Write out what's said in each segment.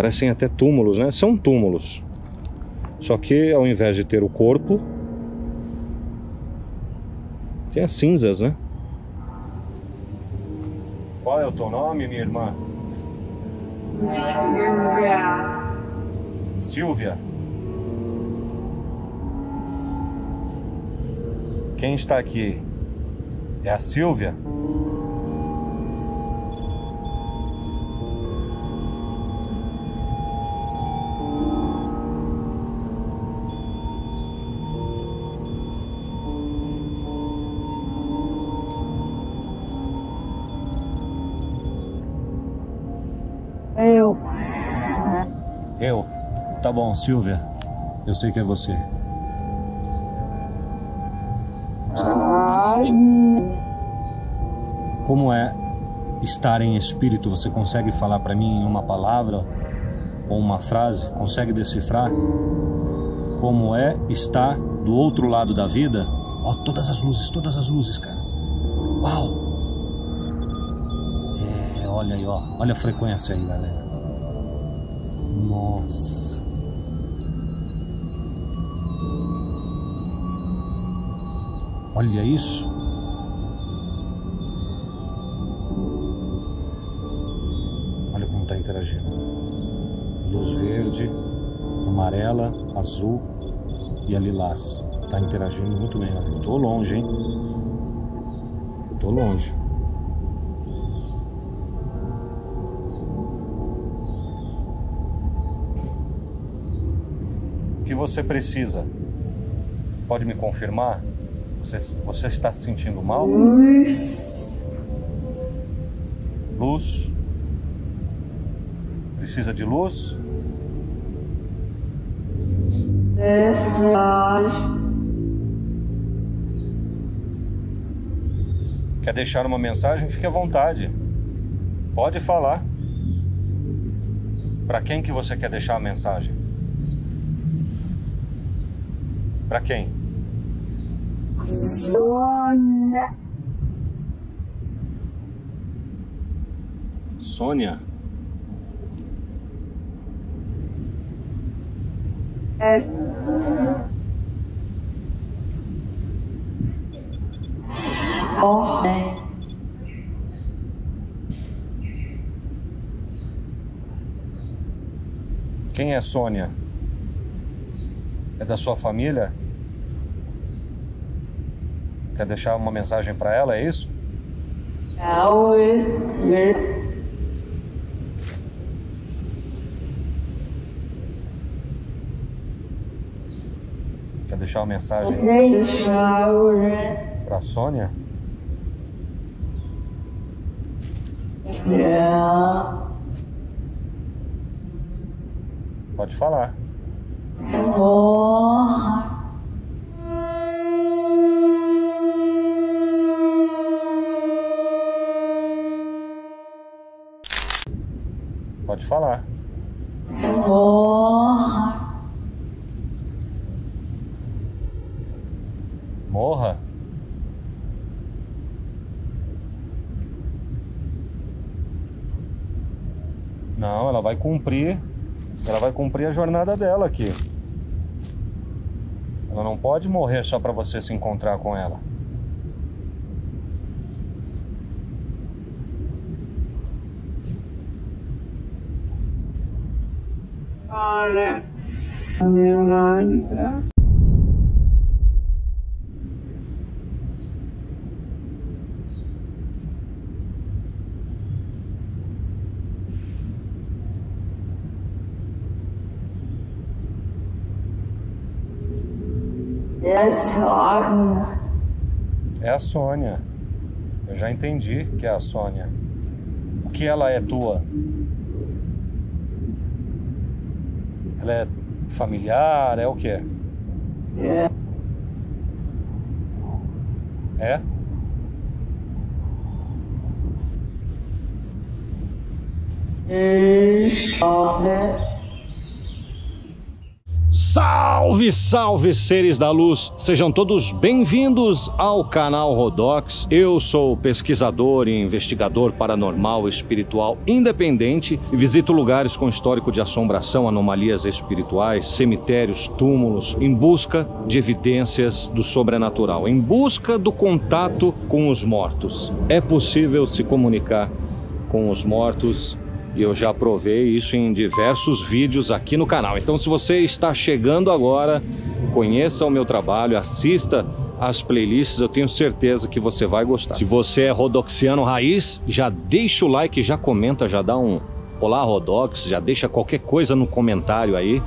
Parecem até túmulos, né? São túmulos. Só que ao invés de ter o corpo, tem as cinzas, né? Qual é o teu nome, minha irmã? Silvia. Quem está aqui? É a Silvia? Tá bom, Silvia. Eu sei que é você. Como é estar em espírito? Você consegue falar para mim uma palavra ou uma frase? Consegue decifrar? Como é estar do outro lado da vida? Ó, todas as luzes, todas as luzes, cara. Uau! É, olha aí, ó. Olha a frequência aí, galera. Nossa. Olha isso. Olha como está interagindo. Luz verde, amarela, azul e a lilás. Está interagindo muito bem. Eu tô longe, hein? Eu tô longe. O que você precisa? Pode me confirmar? Você, você está se sentindo mal? Luz. Luz? Precisa de luz? Mensagem. Quer deixar uma mensagem? Fique à vontade. Pode falar. Para quem que você quer deixar a mensagem? Para quem? Sônia. Sônia? É. Ordem. Quem é Sônia? É da sua família? Quer deixar uma mensagem para ela, é isso? Quer deixar uma mensagem para Sônia? Yeah. Pode falar. Falar. Oh. Morra. Não, ela vai cumprir. Ela vai cumprir a jornada dela aqui. Ela não pode morrer só para você se encontrar com ela. Olha. Só. É a Sônia. Eu já entendi que é a Sônia. O que ela é tua? Ela é familiar? É o quê? É. É? Salve, salve seres da luz! Sejam todos bem-vindos ao canal Rodox. Eu sou pesquisador e investigador paranormal espiritual independente e visito lugares com histórico de assombração, anomalias espirituais, cemitérios, túmulos, em busca de evidências do sobrenatural, em busca do contato com os mortos. É possível se comunicar com os mortos e eu já provei isso em diversos vídeos aqui no canal. Então, se você está chegando agora, conheça o meu trabalho, assista as playlists, eu tenho certeza que você vai gostar. Se você é rodoxiano raiz, já deixa o like, já comenta, já dá um Olá Rodox, já deixa qualquer coisa no comentário aí.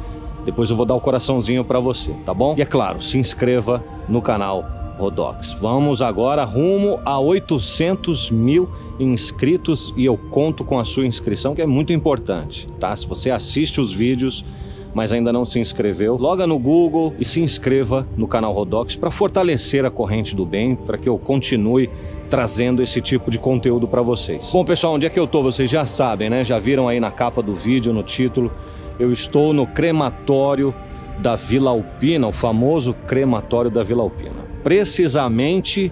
Depois eu vou dar o um coraçãozinho para você, tá bom? E é claro, se inscreva no canal Rodox. Vamos agora rumo a 800 mil inscritos e eu conto com a sua inscrição, que é muito importante, tá? Se você assiste os vídeos, mas ainda não se inscreveu, loga no Google e se inscreva no canal Rodox para fortalecer a corrente do bem, para que eu continue trazendo esse tipo de conteúdo para vocês. Bom, pessoal, onde é que eu tô? Vocês já sabem, né? Já viram aí na capa do vídeo, no título. Eu estou no crematório da Vila Alpina, o famoso crematório da Vila Alpina. Precisamente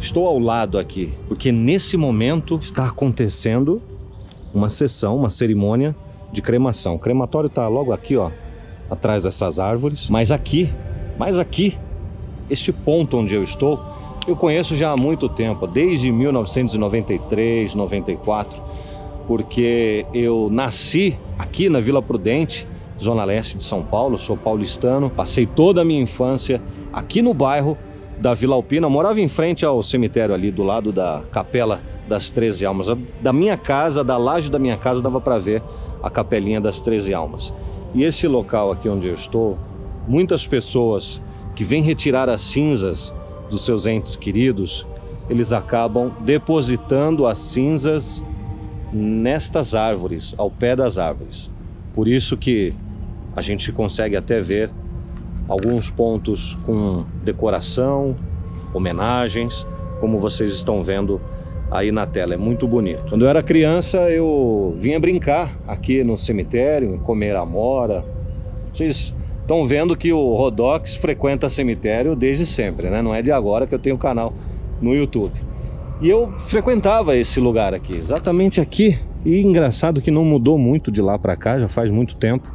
Estou ao lado aqui, porque nesse momento está acontecendo uma sessão, uma cerimônia de cremação. O crematório está logo aqui, ó, atrás dessas árvores. Mas aqui, mais aqui, este ponto onde eu estou, eu conheço já há muito tempo, desde 1993, 94, porque eu nasci aqui na Vila Prudente, zona leste de São Paulo, sou paulistano, passei toda a minha infância aqui no bairro da Vila Alpina, morava em frente ao cemitério ali, do lado da Capela das Treze Almas. Da minha casa, da laje da minha casa, dava para ver a Capelinha das Treze Almas. E esse local aqui onde eu estou, muitas pessoas que vêm retirar as cinzas dos seus entes queridos, eles acabam depositando as cinzas nestas árvores, ao pé das árvores. Por isso que a gente consegue até ver alguns pontos com decoração, homenagens, como vocês estão vendo aí na tela, é muito bonito. Quando eu era criança eu vinha brincar aqui no cemitério, comer amora. Vocês estão vendo que o Rodox frequenta cemitério desde sempre, né? Não é de agora que eu tenho canal no YouTube. E eu frequentava esse lugar aqui, exatamente aqui. E engraçado que não mudou muito de lá para cá, já faz muito tempo.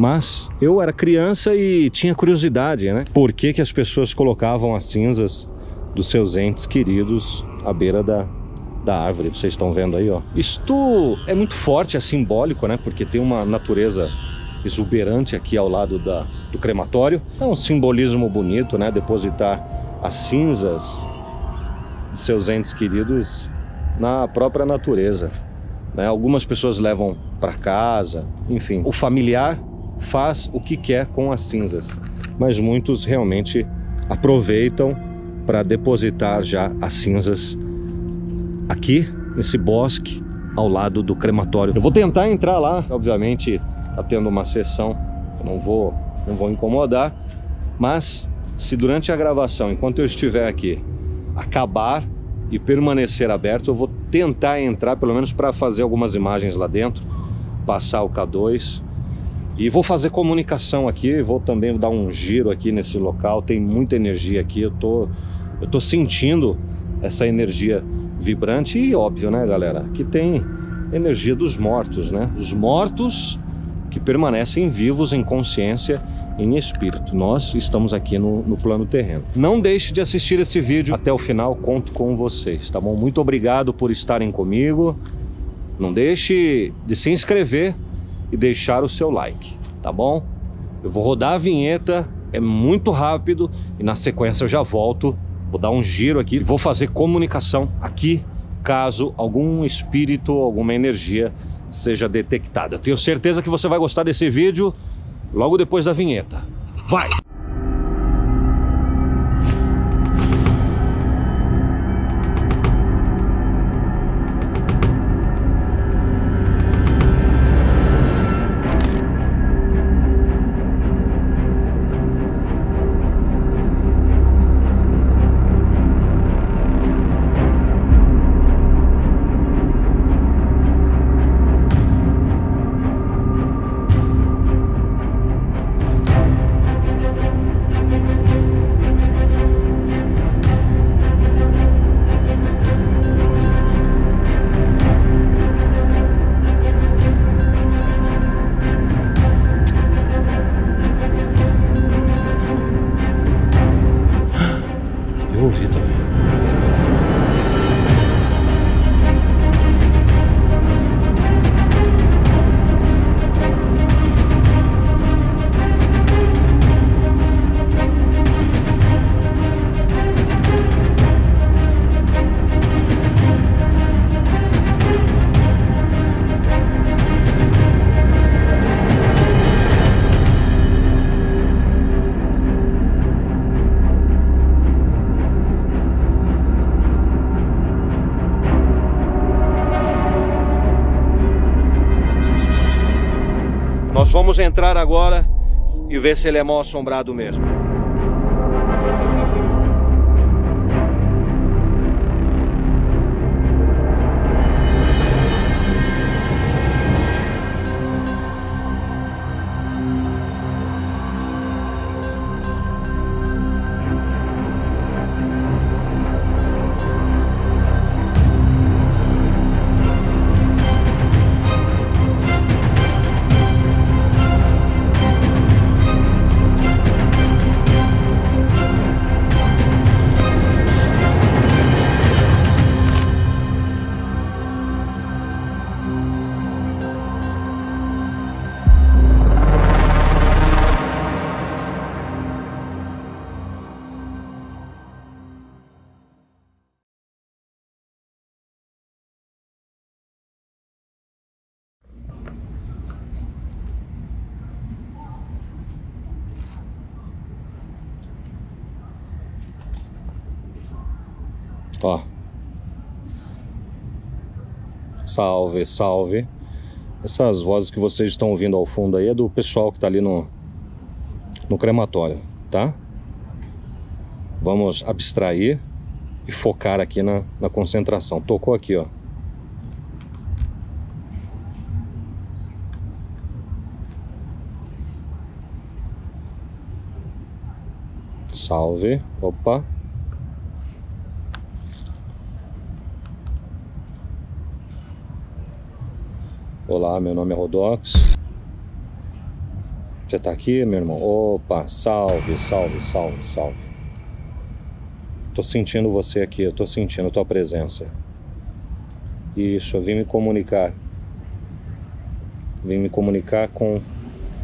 Mas eu era criança e tinha curiosidade, né? Por que, que as pessoas colocavam as cinzas dos seus entes queridos à beira da, da árvore? Vocês estão vendo aí, ó. Isto é muito forte, é simbólico, né? Porque tem uma natureza exuberante aqui ao lado da, do crematório. É um simbolismo bonito, né? Depositar as cinzas de seus entes queridos na própria natureza. Né? Algumas pessoas levam para casa, enfim. O familiar faz o que quer com as cinzas, mas muitos realmente aproveitam para depositar já as cinzas aqui nesse bosque ao lado do crematório. Eu vou tentar entrar lá, obviamente está tendo uma sessão, eu não vou, não vou incomodar, mas se durante a gravação, enquanto eu estiver aqui, acabar e permanecer aberto, eu vou tentar entrar pelo menos para fazer algumas imagens lá dentro, passar o K2 e vou fazer comunicação aqui, vou também dar um giro aqui nesse local, tem muita energia aqui, eu tô, eu tô sentindo essa energia vibrante e óbvio, né, galera, que tem energia dos mortos, né? Os mortos que permanecem vivos em consciência, em espírito. Nós estamos aqui no, no plano terreno. Não deixe de assistir esse vídeo até o final, conto com vocês, tá bom? Muito obrigado por estarem comigo. Não deixe de se inscrever e deixar o seu like, tá bom? Eu vou rodar a vinheta, é muito rápido e na sequência eu já volto. Vou dar um giro aqui, vou fazer comunicação aqui, caso algum espírito, alguma energia seja detectada. Eu tenho certeza que você vai gostar desse vídeo logo depois da vinheta. Vai! Vamos entrar agora e ver se ele é mal assombrado mesmo. Salve, salve. Essas vozes que vocês estão ouvindo ao fundo aí é do pessoal que está ali no, no crematório, tá? Vamos abstrair e focar aqui na, na concentração. Tocou aqui, ó. Salve. Opa. Olá, meu nome é Rodox. Já tá aqui, meu irmão? Opa, salve, salve, salve, salve. Tô sentindo você aqui, eu tô sentindo tua presença. Isso, eu vim me comunicar. Vim me comunicar com,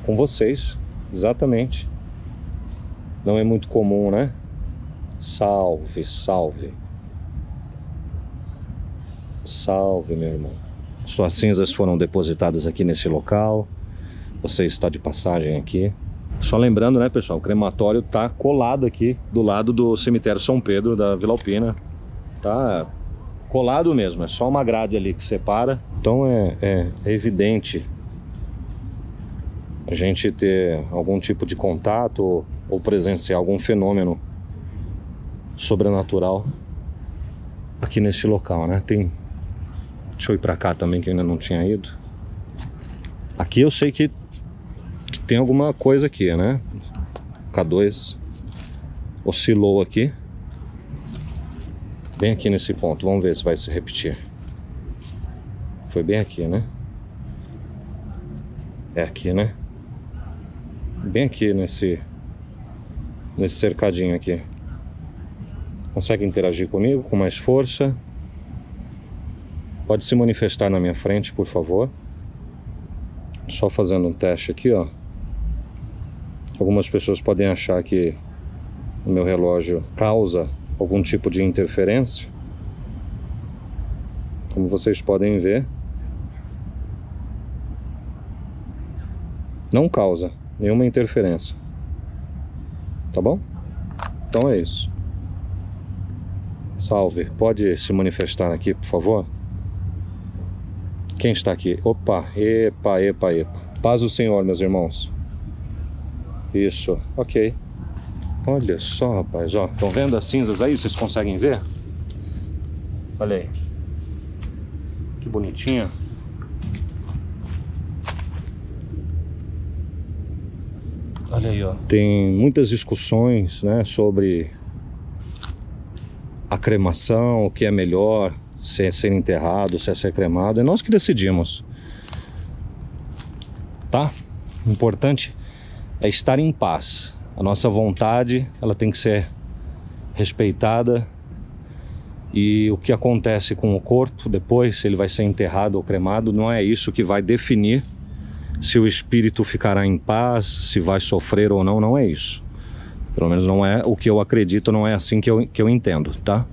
com vocês, exatamente. Não é muito comum, né? Salve, salve. Salve, meu irmão. Suas cinzas foram depositadas aqui nesse local. Você está de passagem aqui. Só lembrando, né, pessoal, o crematório tá colado aqui do lado do cemitério São Pedro da Vila Alpina. Tá colado mesmo, é só uma grade ali que separa. Então é, é, evidente a gente ter algum tipo de contato ou, ou presenciar algum fenômeno sobrenatural aqui nesse local, né? Tem Deixa eu ir pra cá também, que eu ainda não tinha ido. Aqui eu sei que, que tem alguma coisa aqui, né? K2 oscilou aqui. Bem aqui nesse ponto. Vamos ver se vai se repetir. Foi bem aqui, né? É aqui, né? Bem aqui nesse nesse cercadinho aqui. Consegue interagir comigo com mais força? Pode se manifestar na minha frente, por favor. Só fazendo um teste aqui, ó. Algumas pessoas podem achar que o meu relógio causa algum tipo de interferência. Como vocês podem ver, não causa nenhuma interferência. Tá bom? Então é isso. Salve, pode se manifestar aqui, por favor? Quem está aqui? Opa, epa, epa, epa. Paz do Senhor, meus irmãos. Isso, ok. Olha só, rapaz, ó. Estão vendo as cinzas aí? Vocês conseguem ver? Olha aí. Que bonitinha. Olha aí, ó. Tem muitas discussões, né, sobre a cremação, o que é melhor, se é ser enterrado, se é ser cremado, é nós que decidimos. Tá? O importante é estar em paz. A nossa vontade, ela tem que ser respeitada. E o que acontece com o corpo depois, se ele vai ser enterrado ou cremado, não é isso que vai definir se o espírito ficará em paz, se vai sofrer ou não, não é isso. Pelo menos não é o que eu acredito, não é assim que eu, que eu entendo, tá?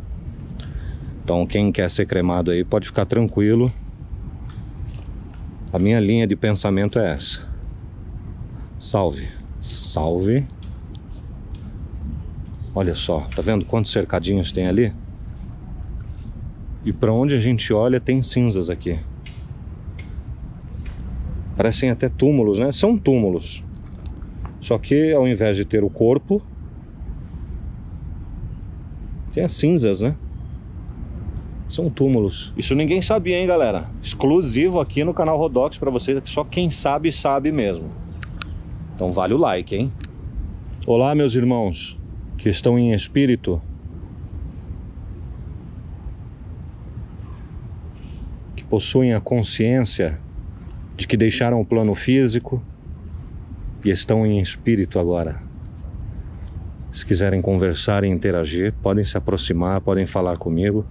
Então, quem quer ser cremado aí pode ficar tranquilo. A minha linha de pensamento é essa. Salve, salve. Olha só, tá vendo quantos cercadinhos tem ali? E para onde a gente olha tem cinzas aqui. Parecem até túmulos, né? São túmulos. Só que ao invés de ter o corpo, tem as cinzas, né? São túmulos. Isso ninguém sabia, hein, galera? Exclusivo aqui no canal Rodox para vocês, que só quem sabe sabe mesmo. Então vale o like, hein? Olá, meus irmãos que estão em espírito. Que possuem a consciência de que deixaram o plano físico e estão em espírito agora. Se quiserem conversar e interagir, podem se aproximar, podem falar comigo.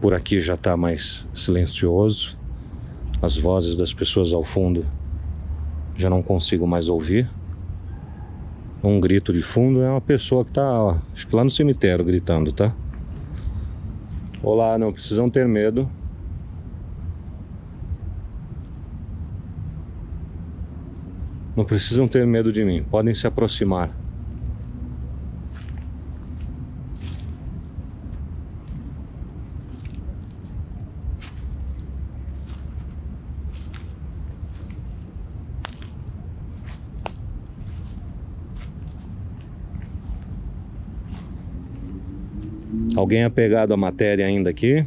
Por aqui já está mais silencioso. As vozes das pessoas ao fundo já não consigo mais ouvir. Um grito de fundo é uma pessoa que está, acho que lá no cemitério gritando, tá? Olá, não precisam ter medo. Não precisam ter medo de mim, podem se aproximar. Alguém apegado à matéria ainda aqui?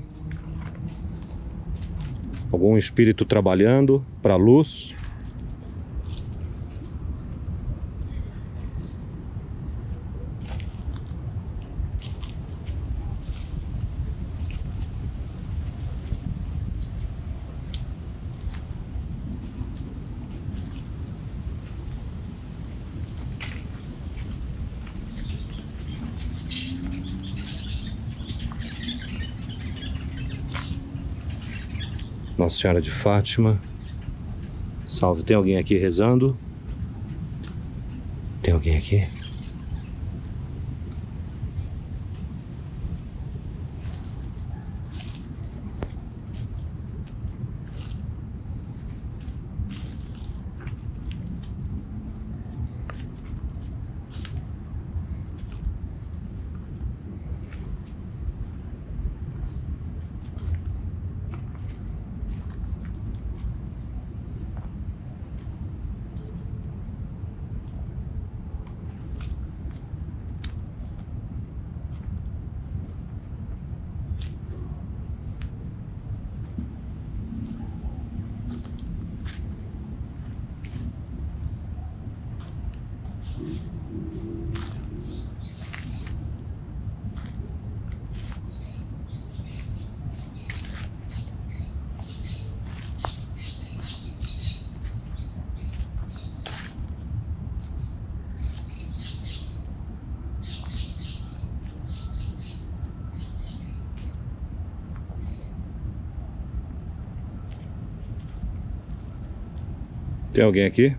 Algum espírito trabalhando para a luz? Nossa Senhora de Fátima. Salve, tem alguém aqui rezando? Tem alguém aqui? Tem alguém aqui?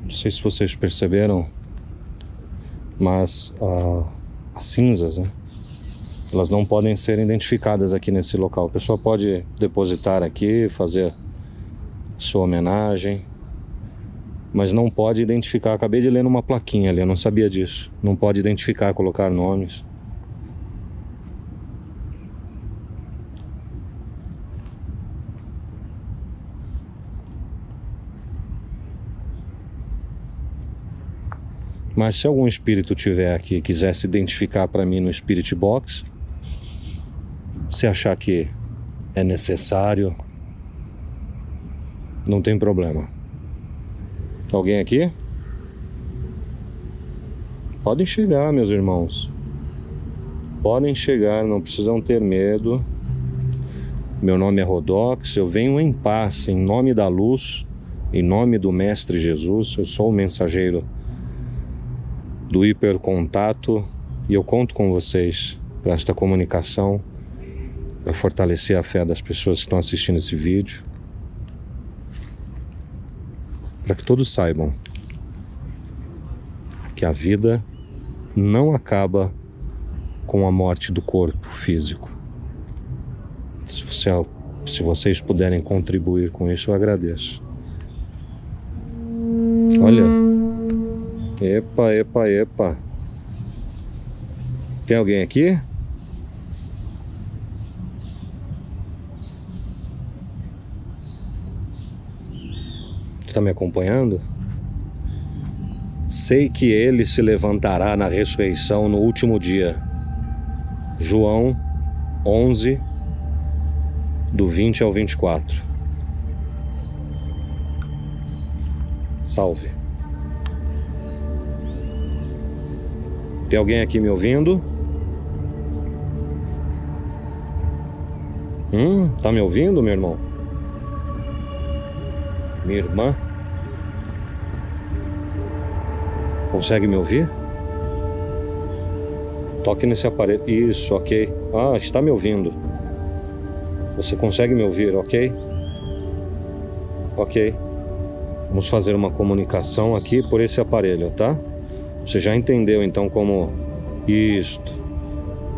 Não sei se vocês perceberam, mas uh, as cinzas, né? Elas não podem ser identificadas aqui nesse local. A pessoa pode depositar aqui, fazer sua homenagem, mas não pode identificar. Acabei de ler numa plaquinha ali, eu não sabia disso. Não pode identificar, colocar nomes. Mas se algum espírito tiver aqui e quiser se identificar para mim no Spirit Box, se achar que é necessário, não tem problema. Alguém aqui? Podem chegar, meus irmãos. Podem chegar, não precisam ter medo. Meu nome é Rodox, eu venho em paz, em nome da luz, em nome do Mestre Jesus. Eu sou o mensageiro do hipercontato e eu conto com vocês para esta comunicação, para fortalecer a fé das pessoas que estão assistindo esse vídeo para que todos saibam que a vida não acaba com a morte do corpo físico. Se, você, se vocês puderem contribuir com isso, eu agradeço. Olha, Epa, epa, epa. Tem alguém aqui? Está me acompanhando? Sei que ele se levantará na ressurreição no último dia. João 11, do 20 ao 24. Salve. Tem alguém aqui me ouvindo? Hum, tá me ouvindo, meu irmão? Minha irmã? Consegue me ouvir? Toque nesse aparelho. Isso, ok. Ah, está me ouvindo. Você consegue me ouvir, ok? Ok. Vamos fazer uma comunicação aqui por esse aparelho, tá? Você já entendeu então como isto.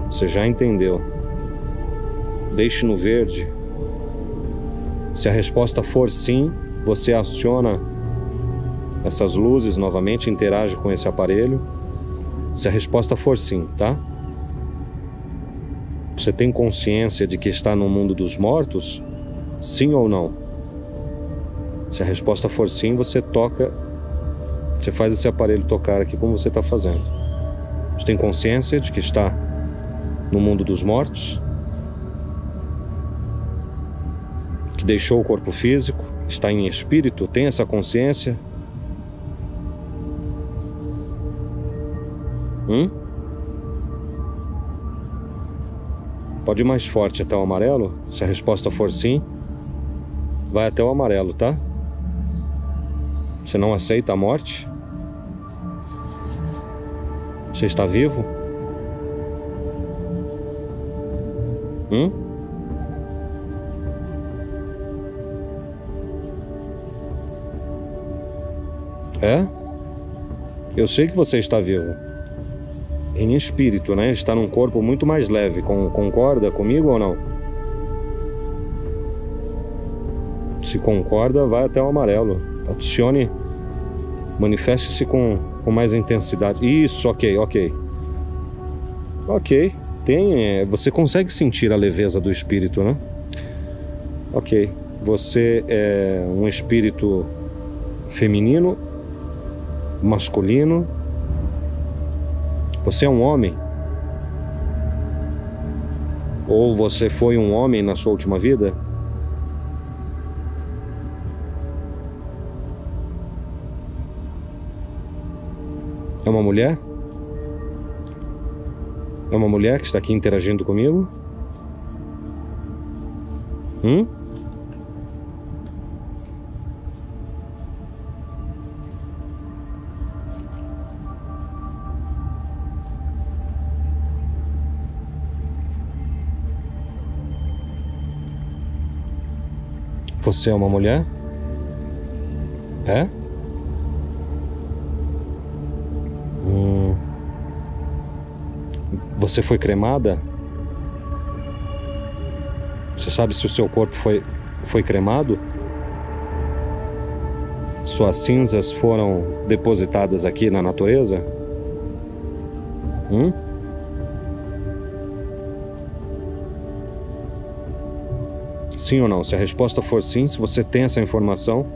Você já entendeu. Deixe no verde. Se a resposta for sim, você aciona essas luzes novamente, interage com esse aparelho. Se a resposta for sim, tá? Você tem consciência de que está no mundo dos mortos? Sim ou não? Se a resposta for sim, você toca você faz esse aparelho tocar aqui como você está fazendo. Você tem consciência de que está no mundo dos mortos? Que deixou o corpo físico? Está em espírito? Tem essa consciência? Hum? Pode ir mais forte até o amarelo? Se a resposta for sim, vai até o amarelo, tá? Você não aceita a morte? Você está vivo? Hum? É? Eu sei que você está vivo. Em espírito, né? Está num corpo muito mais leve. Concorda comigo ou não? Se concorda, vai até o amarelo. Adicione, manifeste-se com, com mais intensidade. Isso, ok, ok. Ok, tem. É, você consegue sentir a leveza do espírito, né? Ok, você é um espírito feminino, masculino. Você é um homem? Ou você foi um homem na sua última vida? É uma mulher? É uma mulher que está aqui interagindo comigo? Hum? Você é uma mulher? É? Você foi cremada? Você sabe se o seu corpo foi, foi cremado? Suas cinzas foram depositadas aqui na natureza? Hum? Sim ou não? Se a resposta for sim, se você tem essa informação,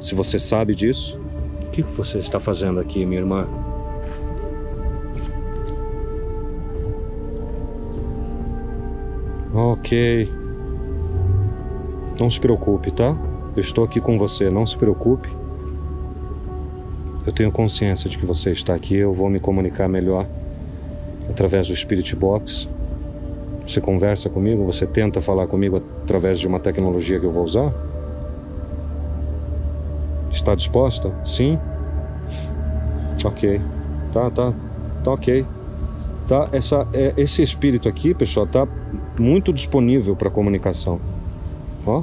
se você sabe disso, o que você está fazendo aqui, minha irmã? Ok. Não se preocupe, tá? Eu estou aqui com você, não se preocupe. Eu tenho consciência de que você está aqui, eu vou me comunicar melhor através do Spirit Box. Você conversa comigo, você tenta falar comigo através de uma tecnologia que eu vou usar? Está disposta? Sim? Ok. Tá, tá. Tá ok. Tá, essa, é, esse espírito aqui, pessoal, tá muito disponível para comunicação. Ó.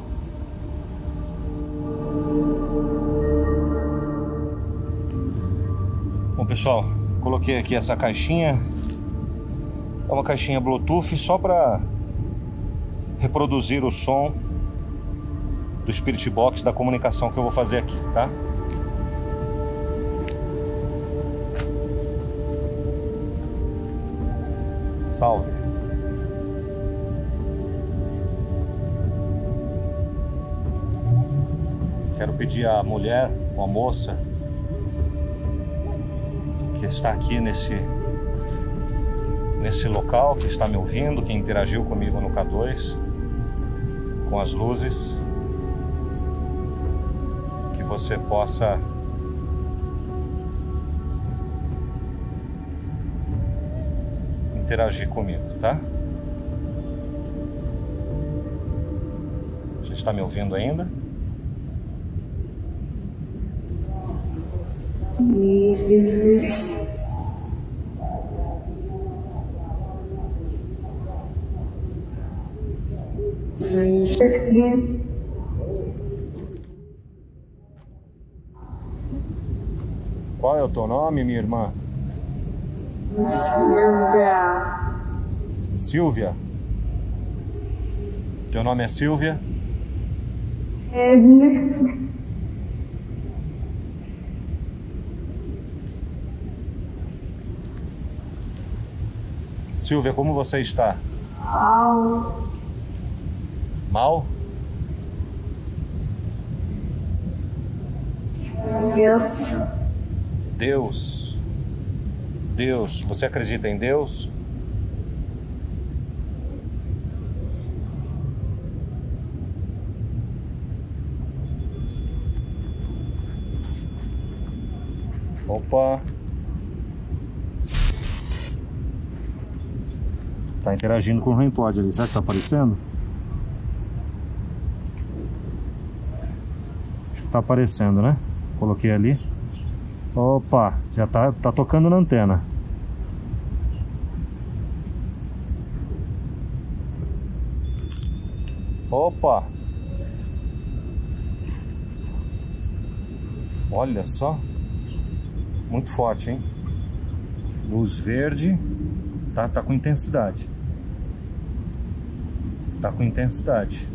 Bom, pessoal, coloquei aqui essa caixinha. É uma caixinha Bluetooth só para reproduzir o som do Spirit Box da comunicação que eu vou fazer aqui, tá? Salve. Quero pedir à mulher, ou à moça que está aqui nesse nesse local, que está me ouvindo, que interagiu comigo no K2 com as luzes, que você possa interagir comigo, tá? Você está me ouvindo ainda? Qual é o teu nome, minha irmã? Silvia. Teu nome é Silvia? Silvia, como você está? Mal? Deus. Deus. Deus. Você acredita em Deus? Opa. Tá interagindo com o RainPod ali. Será que tá aparecendo? Acho que tá aparecendo, né? Coloquei ali. Opa, já tá, tá tocando na antena. Opa! Olha só. Muito forte, hein? Luz verde. Tá, tá com intensidade. Tá com intensidade.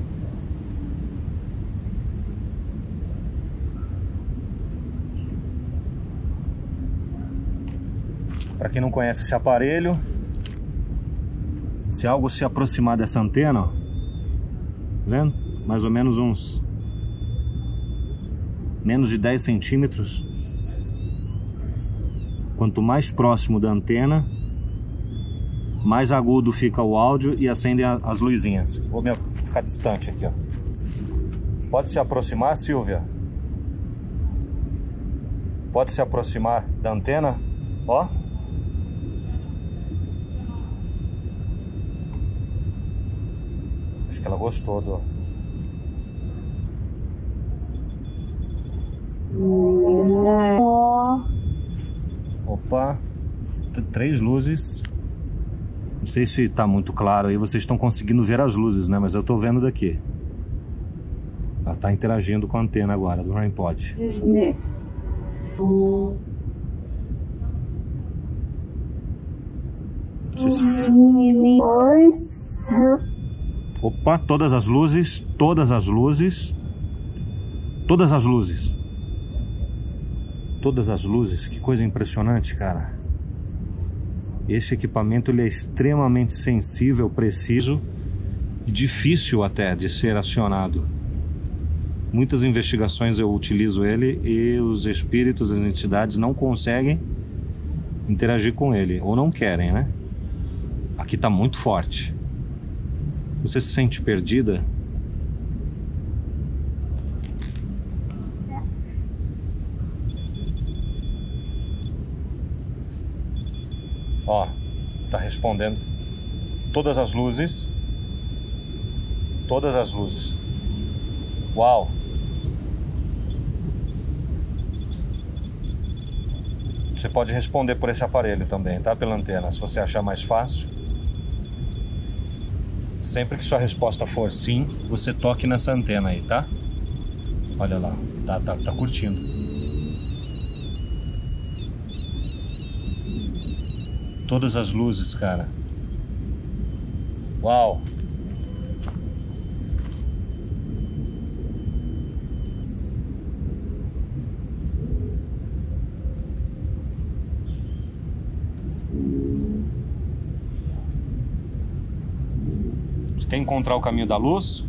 Para quem não conhece esse aparelho, se algo se aproximar dessa antena, ó, tá vendo? Mais ou menos uns menos de 10 centímetros. Quanto mais próximo da antena, mais agudo fica o áudio e acendem as luzinhas. Vou ficar distante aqui, ó. Pode se aproximar, Silvia? Pode se aproximar da antena, ó. Acho que ela gostou do. Opa, três luzes. Não sei se está muito claro aí, vocês estão conseguindo ver as luzes, né? Mas eu estou vendo daqui. Ela está interagindo com a antena agora do RainPod. Opa, todas as luzes, todas as luzes, todas as luzes. Todas as luzes, que coisa impressionante, cara. Esse equipamento ele é extremamente sensível, preciso e difícil até de ser acionado. Muitas investigações eu utilizo ele e os espíritos, as entidades não conseguem interagir com ele ou não querem, né? Aqui está muito forte. Você se sente perdida? Ó, tá respondendo. Todas as luzes. Todas as luzes. Uau! Você pode responder por esse aparelho também, tá? Pela antena, se você achar mais fácil. Sempre que sua resposta for sim, você toque nessa antena aí, tá? Olha lá, tá, tá, tá curtindo. Todas as luzes, cara. Uau! Quer encontrar o caminho da luz?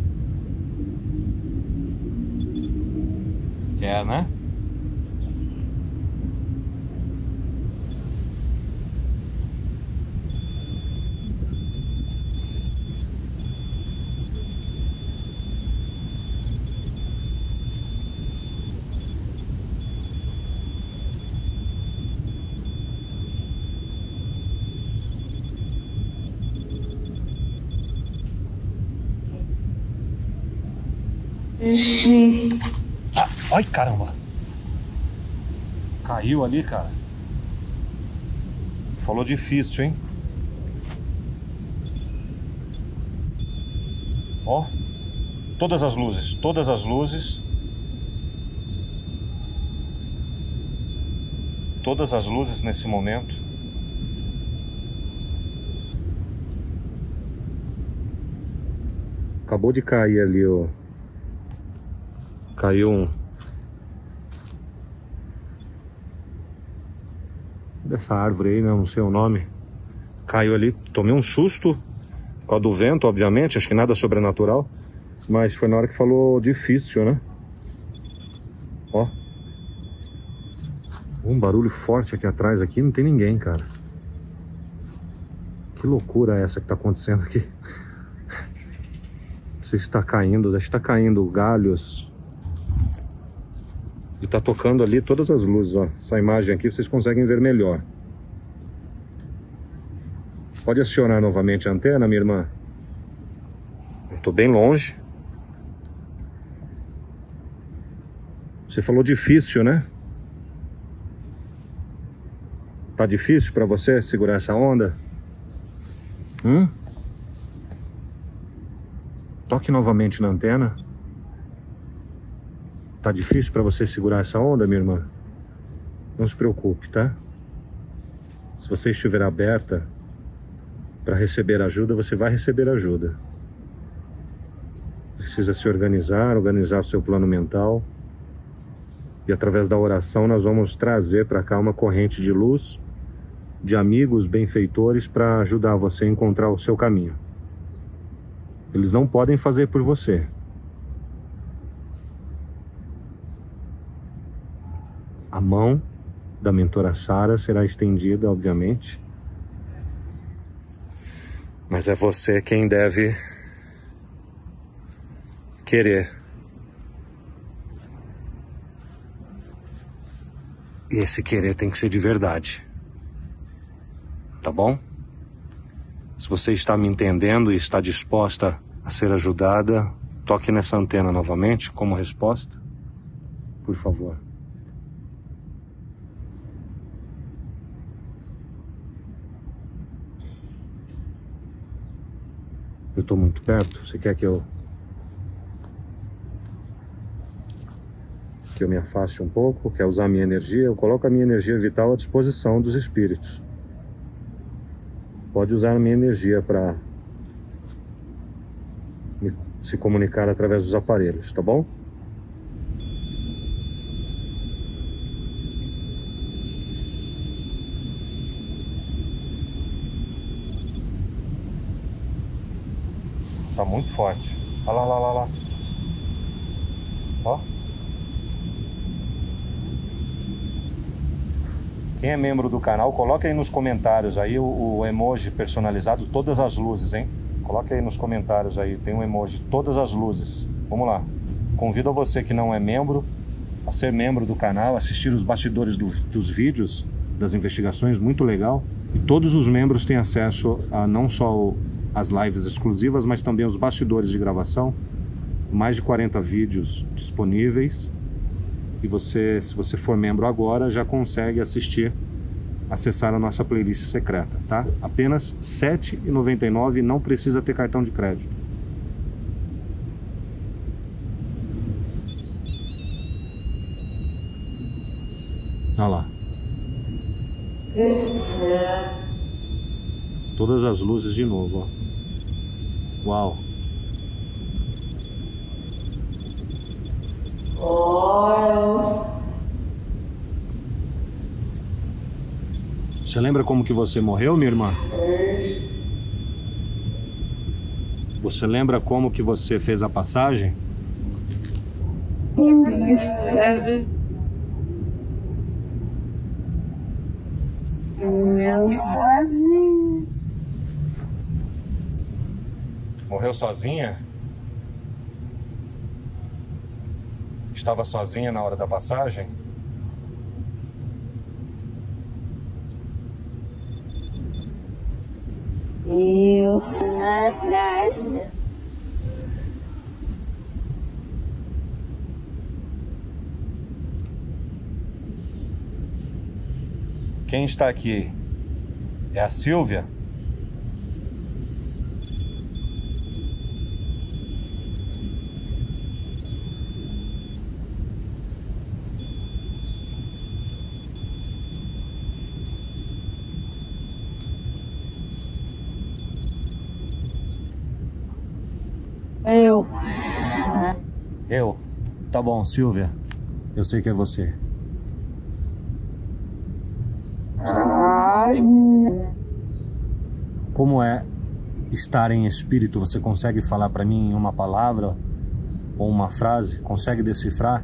Quer, né? Ah, ai, caramba. Caiu ali, cara. Falou difícil, hein? Ó. Todas as luzes, todas as luzes. Todas as luzes nesse momento. Acabou de cair ali, ó. Caiu um. Dessa árvore aí, não sei o nome. Caiu ali, tomei um susto com a do vento, obviamente, acho que nada sobrenatural. Mas foi na hora que falou difícil, né? Ó. Um barulho forte aqui atrás, aqui não tem ninguém, cara. Que loucura é essa que tá acontecendo aqui? Não sei se está caindo, acho que está caindo galhos, e tá tocando ali todas as luzes, ó. Essa imagem aqui vocês conseguem ver melhor. Pode acionar novamente a antena, minha irmã. Eu tô bem longe. Você falou difícil, né? Tá difícil para você segurar essa onda? Hum? Toque novamente na antena. Tá difícil para você segurar essa onda, minha irmã? Não se preocupe, tá? Se você estiver aberta para receber ajuda, você vai receber ajuda. Precisa se organizar, organizar o seu plano mental. E através da oração nós vamos trazer para cá uma corrente de luz, de amigos benfeitores para ajudar você a encontrar o seu caminho. Eles não podem fazer por você, mão da mentora Sara será estendida, obviamente. Mas é você quem deve querer. E esse querer tem que ser de verdade. Tá bom? Se você está me entendendo e está disposta a ser ajudada, toque nessa antena novamente como resposta. Por favor. Eu estou muito perto. Você quer que eu que eu me afaste um pouco? Quer usar a minha energia? Eu coloco a minha energia vital à disposição dos espíritos. Pode usar a minha energia para se comunicar através dos aparelhos, tá bom? Tá muito forte. Olha lá, lá, lá, lá. Ó. Quem é membro do canal, coloque aí nos comentários aí o, o, emoji personalizado, todas as luzes, hein? Coloque aí nos comentários aí, tem um emoji, todas as luzes. Vamos lá. Convido a você que não é membro a ser membro do canal, assistir os bastidores do, dos vídeos, das investigações, muito legal. E todos os membros têm acesso a não só o, as lives exclusivas, mas também os bastidores de gravação. Mais de 40 vídeos disponíveis. E você, se você for membro agora, já consegue assistir, acessar a nossa playlist secreta, tá? Apenas R$ 7,99 não precisa ter cartão de crédito. Olha lá. Todas as luzes de novo, ó. Uau. Você lembra como que você morreu, minha irmã? Você lembra como que você fez a passagem? Escreve. Eu sozinho. Morreu sozinha? Estava sozinha na hora da passagem? Eu sou atrás. Quem está aqui? É a Silvia? Eu. Eu. Tá bom, Silvia. Eu sei que é você. Como é estar em espírito? Você consegue falar para mim uma palavra ou uma frase? Consegue decifrar?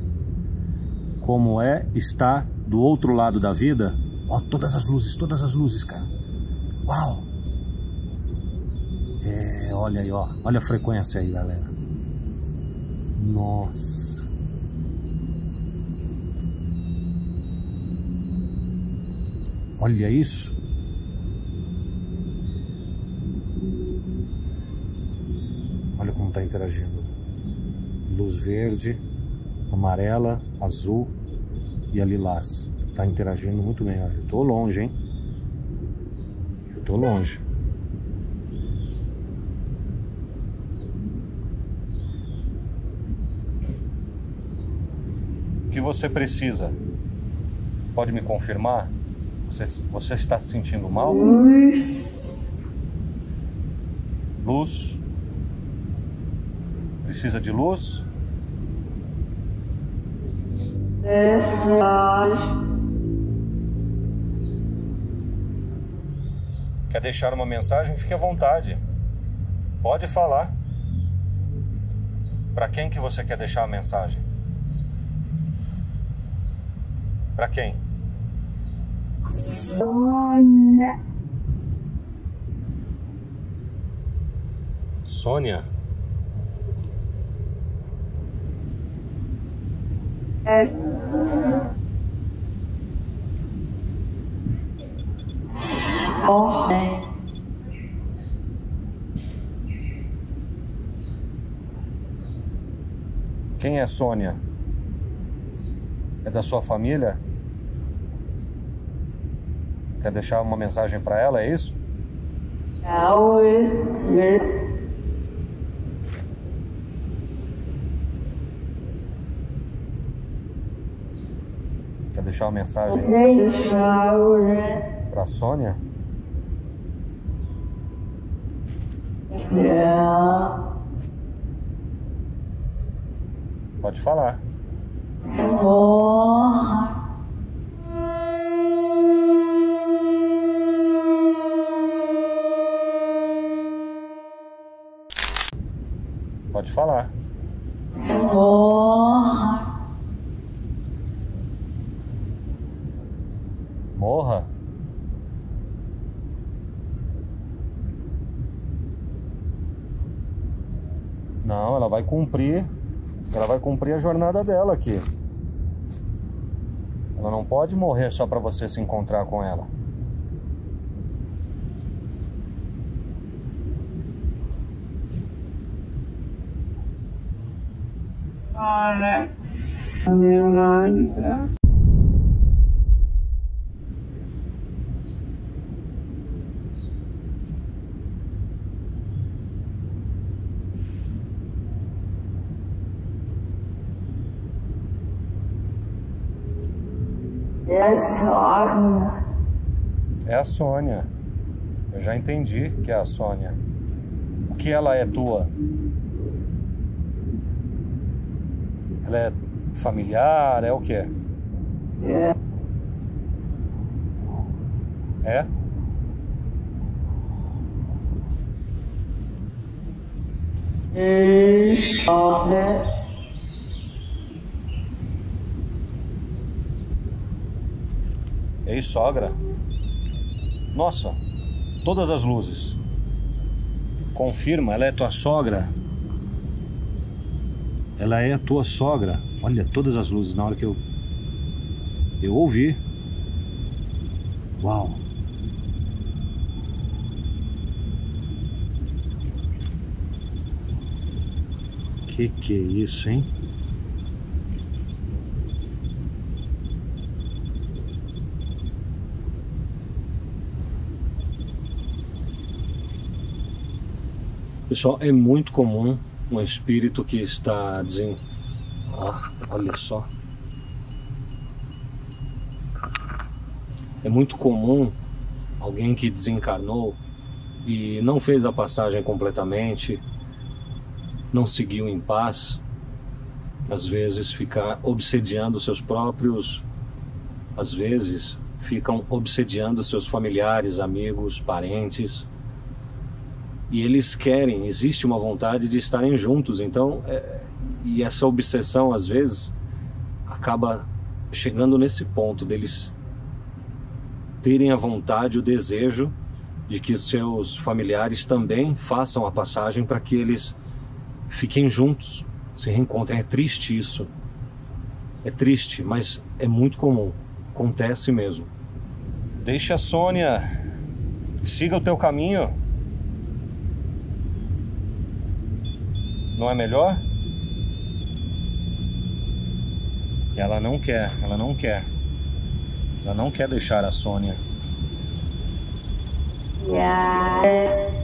Como é estar do outro lado da vida? Ó, todas as luzes, todas as luzes, cara. Uau! É, olha aí, ó. Olha a frequência aí, galera. Nossa. Olha isso. Olha como está interagindo. Luz verde, amarela, azul e a lilás. Está interagindo muito bem. Eu tô longe, hein? Eu tô longe. O que você precisa? Pode me confirmar? Você, você está se sentindo mal? Luz. Luz? Precisa de luz? Mensagem. Quer deixar uma mensagem? Fique à vontade. Pode falar. Para quem que você quer deixar a mensagem? Para quem? Sônia. Sônia? É. Ordem. Quem é Sônia? É da sua família? Quer deixar uma mensagem para ela, é isso? Quer deixar uma mensagem para Sônia? É. Pode falar. Oh. Pode falar. Oh. Morra. Não, ela vai cumprir. Ela vai cumprir a jornada dela aqui. Ela não pode morrer só para você se encontrar com ela. Miranda. É só. É a Sônia. Eu já entendi que é a Sônia. O que ela é tua? Ela é familiar? É o quê? É. É? Ex-sogra? Nossa, todas as luzes. Confirma, ela é tua sogra. Ela é a tua sogra. Olha, todas as luzes na hora que eu. Eu ouvi. Uau. Que que é isso, hein? Pessoal, é muito comum um espírito que está dizendo, ah, olha só. É muito comum alguém que desencarnou e não fez a passagem completamente, não seguiu em paz, às vezes ficar obsediando seus próprios, às vezes ficam obsediando seus familiares, amigos, parentes, e eles querem, existe uma vontade de estarem juntos, então, é, e essa obsessão às vezes acaba chegando nesse ponto deles terem a vontade, o desejo de que seus familiares também façam a passagem para que eles fiquem juntos, se reencontrem. É triste isso. É triste, mas é muito comum. Acontece mesmo. Deixa a Sônia. Siga o teu caminho. Não é melhor? Ela não quer, ela não quer. Ela não quer deixar a Sônia. Yeah.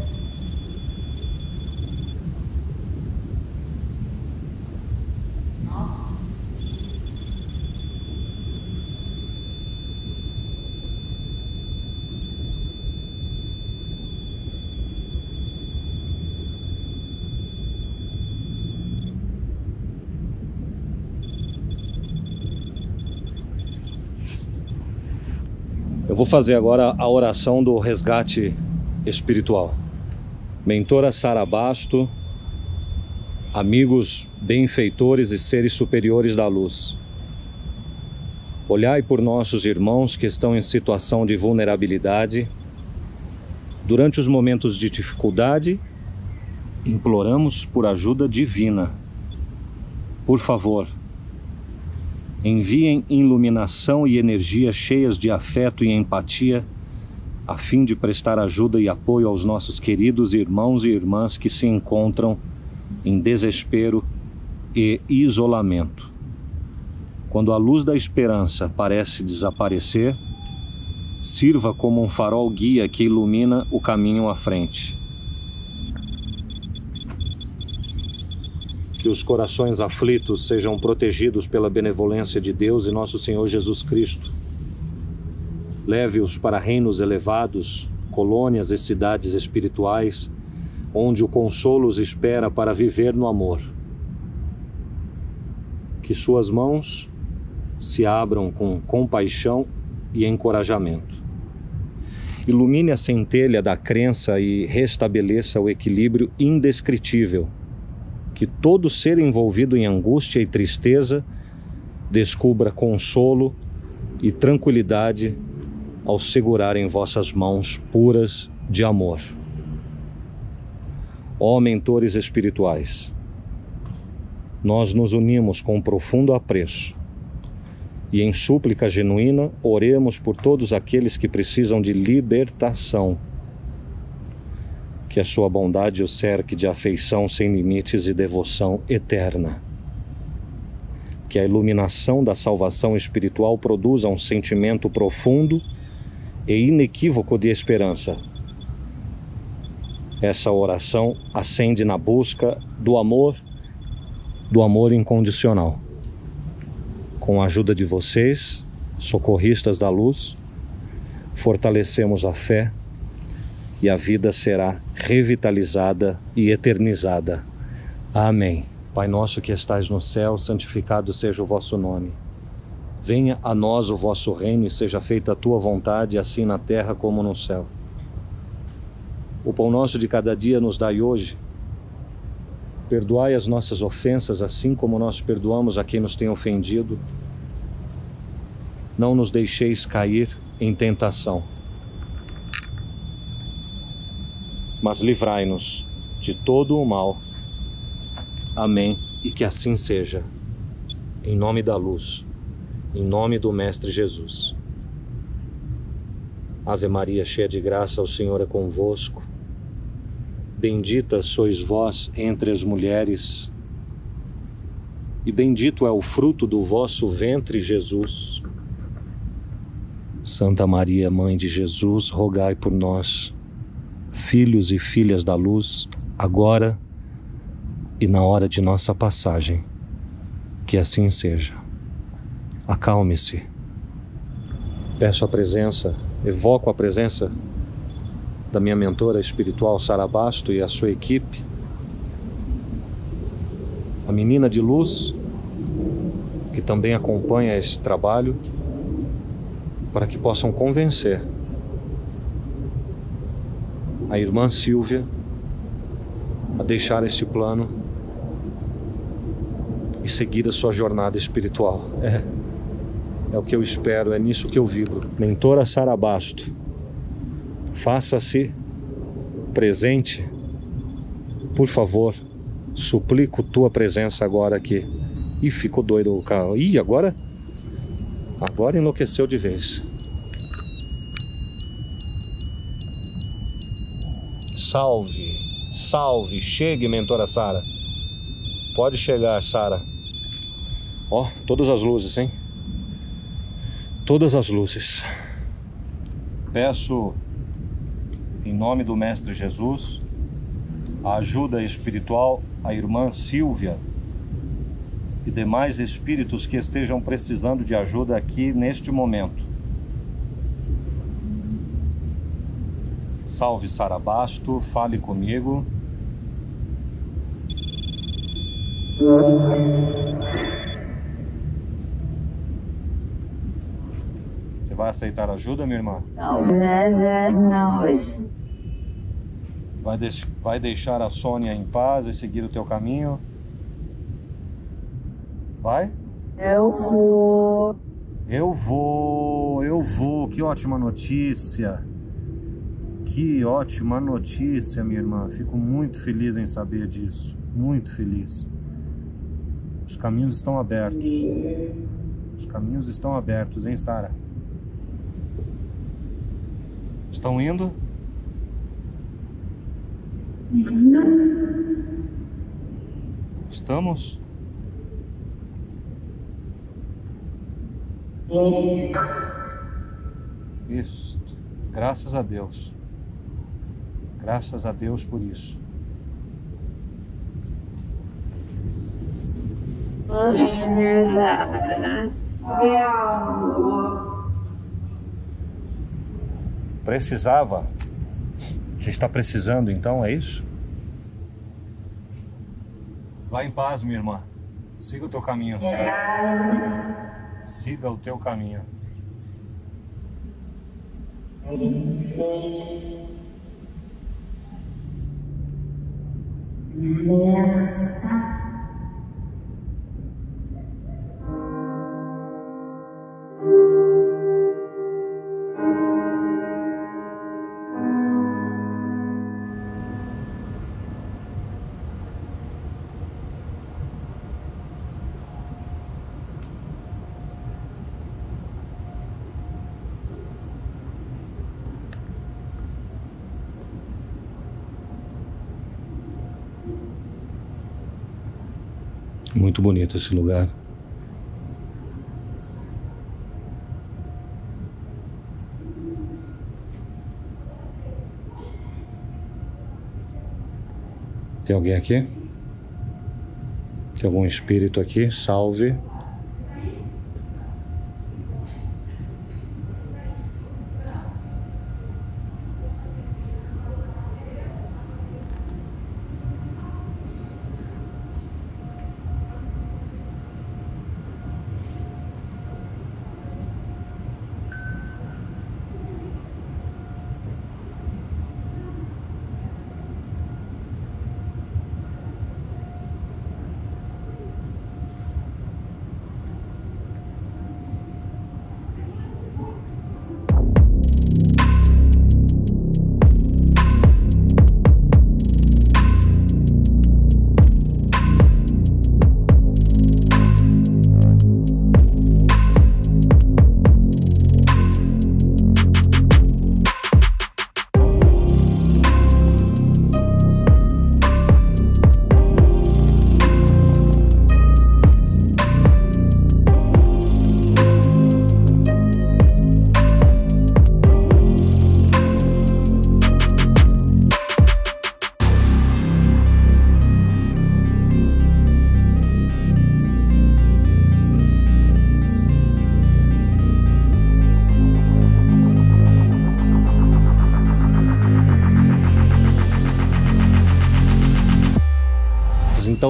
Vou fazer agora a oração do resgate espiritual. Mentora Sara Basto, amigos benfeitores e seres superiores da luz. Olhai por nossos irmãos que estão em situação de vulnerabilidade. Durante os momentos de dificuldade, imploramos por ajuda divina. Por favor, enviem iluminação e energia cheias de afeto e empatia, a fim de prestar ajuda e apoio aos nossos queridos irmãos e irmãs que se encontram em desespero e isolamento. Quando a luz da esperança parece desaparecer, sirva como um farol guia que ilumina o caminho à frente. Que os corações aflitos sejam protegidos pela benevolência de Deus e nosso Senhor Jesus Cristo. Leve-os para reinos elevados, colônias e cidades espirituais, onde o consolo os espera para viver no amor. Que suas mãos se abram com compaixão e encorajamento. Ilumine a centelha da crença e restabeleça o equilíbrio indescritível que todo ser envolvido em angústia e tristeza descubra consolo e tranquilidade ao segurar em vossas mãos puras de amor. Ó mentores espirituais, nós nos unimos com profundo apreço e em súplica genuína oremos por todos aqueles que precisam de libertação que a sua bondade o cerque de afeição sem limites e devoção eterna. Que a iluminação da salvação espiritual produza um sentimento profundo e inequívoco de esperança. Essa oração acende na busca do amor, do amor incondicional. Com a ajuda de vocês, socorristas da luz, fortalecemos a fé e a vida será revitalizada e eternizada. Amém. Pai nosso que estais no céu, santificado seja o vosso nome. Venha a nós o vosso reino e seja feita a tua vontade, assim na terra como no céu. O pão nosso de cada dia nos dai hoje. Perdoai as nossas ofensas, assim como nós perdoamos a quem nos tem ofendido. Não nos deixeis cair em tentação, mas livrai-nos de todo o mal. Amém. E que assim seja. Em nome da luz, em nome do Mestre Jesus. Ave Maria, cheia de graça, o Senhor é convosco. Bendita sois vós entre as mulheres, e bendito é o fruto do vosso ventre, Jesus. Santa Maria, Mãe de Jesus, rogai por nós, filhos e filhas da luz, agora e na hora de nossa passagem. Que assim seja. Acalme-se. Peço a presença, evoco a presença da minha mentora espiritual Sara Basto e a sua equipe. A menina de luz, que também acompanha esse trabalho, para que possam convencer a irmã Silvia a deixar este plano e seguir a sua jornada espiritual. É, é o que eu espero, é nisso que eu vibro. Mentora Sara Basto faça-se presente, por favor. Suplico tua presença agora aqui. Ih, ficou doido o carro. Ih, agora? Agora enlouqueceu de vez. Salve, salve, chegue, mentora Sara. Pode chegar, Sara. Ó, todas as luzes, hein? Todas as luzes. Peço em nome do Mestre Jesus, a ajuda espiritual à irmã Silvia e demais espíritos que estejam precisando de ajuda aqui neste momento. Salve Sarabasto, fale comigo. Você vai aceitar ajuda, minha irmã? Não, não, Vai, deix vai deixar a Sônia em paz e seguir o teu caminho? Vai? Eu vou. Eu vou, eu vou. Que ótima notícia. Que ótima notícia, minha irmã. Fico muito feliz em saber disso. Muito feliz. Os caminhos estão abertos. Os caminhos estão abertos, hein, Sara? Estão indo? Estamos? Isso. Graças a Deus. Graças a Deus por isso. Precisava você está precisando, então, é isso? Vá em paz, minha irmã. Siga o teu caminho. Siga o teu caminho. Deus. Muito bonito esse lugar. Tem alguém aqui? Tem algum espírito aqui? Salve.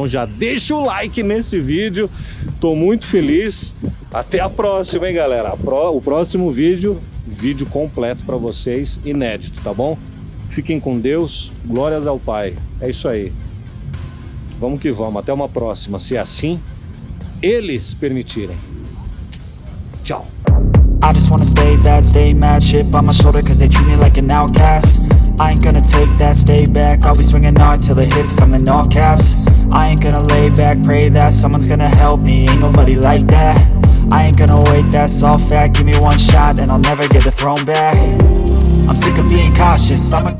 Já deixa o like nesse vídeo. Tô muito feliz. Até a próxima, hein, galera? O próximo vídeo, vídeo completo para vocês, inédito, tá bom? Fiquem com Deus. Glórias ao Pai. É isso aí. Vamos que vamos. Até uma próxima, se assim eles permitirem. Tchau. I just wanna stay bad, stay mad Shit my shoulder cause they treat me like an outcast I ain't gonna take that, stay back I'll be swinging hard till the hits come in all caps I ain't gonna lay back, pray that Someone's gonna help me, ain't nobody like that. I ain't gonna wait, that's all fact. Give me one shot and I'll never get the throne back. I'm sick of being cautious, I'm a